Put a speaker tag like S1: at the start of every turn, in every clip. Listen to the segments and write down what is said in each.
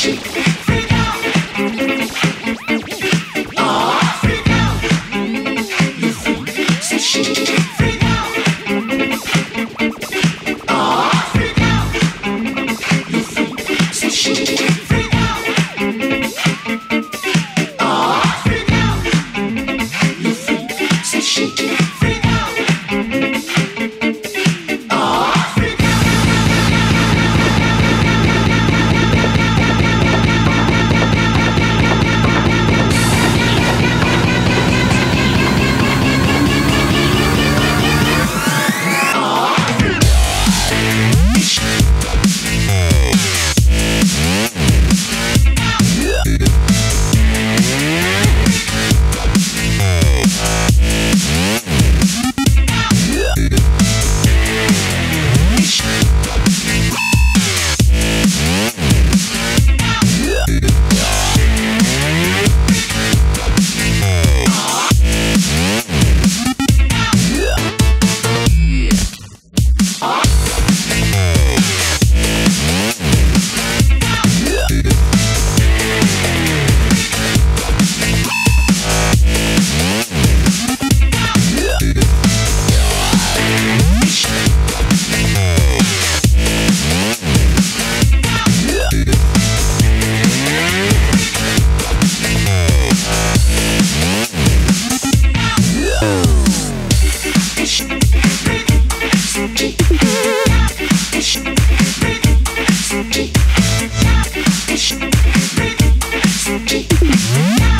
S1: Shake.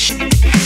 S1: Shh.